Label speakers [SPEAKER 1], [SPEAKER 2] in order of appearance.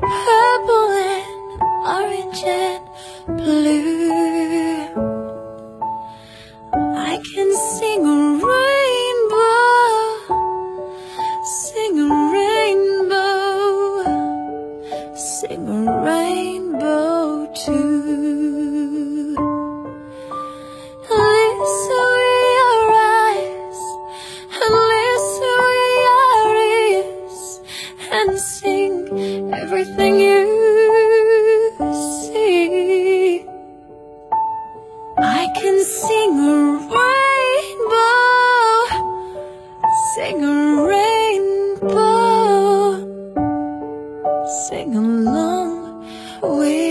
[SPEAKER 1] purple and orange and blue. I can sing a rainbow, sing a rainbow, sing a rainbow too. Listen with your eyes and listen with your ears and everything you see. I can sing a rainbow, sing a rainbow, sing along with.